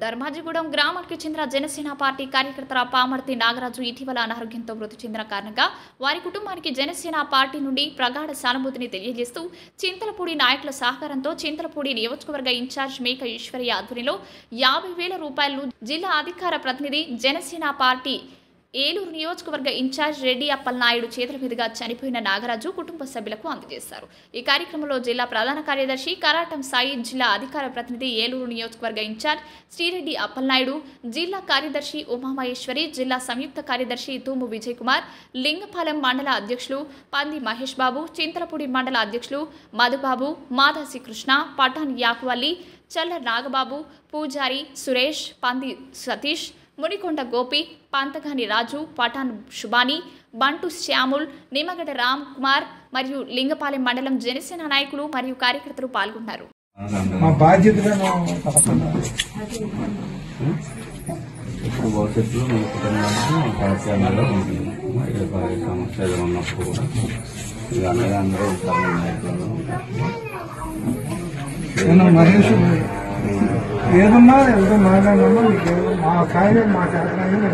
ధర్మాజిగూడెం గ్రామానికి చెందిన జనసేన పార్టీ కార్యకర్త పామర్తి నాగరాజు ఇటీవల అనారోగ్యంతో మృతి చెందిన కారణంగా వారి కుటుంబానికి జనసేన పార్టీ నుండి ప్రగాఢ సానుభూతిని తెలియజేస్తూ చింతలపూడి నాయకుల సహకారంతో చింతలపూడి నియోజకవర్గ ఇన్ఛార్జ్ మేక ఈశ్వరి ఆధ్వర్యంలో యాభై వేల రూపాయలను జిల్లా అధికార ప్రతినిధి జనసేన పార్టీ ఏలూరు నియోజకవర్గ ఇన్ఛార్జ్ రెడ్డి అప్పలనాయుడు చేతుల మీదుగా చనిపోయిన నాగరాజు కుటుంబ సభ్యులకు అందజేశారు. ఈ కార్యక్రమంలో జిల్లా ప్రధాన కార్యదర్శి కరాటం సాయి జిల్లా అధికార ప్రతినిధి ఏలూరు నియోజకవర్గ ఇన్ఛార్జ్ శ్రీరెడ్డి అప్పలనాయుడు జిల్లా కార్యదర్శి ఉమామహేశ్వరి జిల్లా సంయుక్త కార్యదర్శి తూము విజయ్ కుమార్ లింగపాలెం మండల అధ్యక్షులు పంది మహేష్ బాబు చింతలపూడి మండల అధ్యక్షులు మధుబాబు మాదాసి కృష్ణ పఠాన్ యాకువల్లి చల్ల నాగబాబు పూజారి సురేష్ పంది సతీష్ మునికొండ గోపి పంతగాని రాజు పఠాన్ శుభాని బంటు శ్యాముల్ నిమ్మగడ్డ రామ్ కుమార్ మరియు లింగపాలెం మండలం జనసేన నాయకులు మరియు కార్యకర్తలు పాల్గొన్నారు. మా బాధ్యతలను తప్పకుండా. ఇప్పుడు భవిష్యత్తులో మీ కుటుంబానికి ఉంటుంది సమస్యలు ఉన్నప్పుడు కూడా ఇక అందరూ ఉంటారు నాయకులు ఏదన్నా ఎవరో మాట్లాడినా మీకు మా కార్యం మా చేతనైనా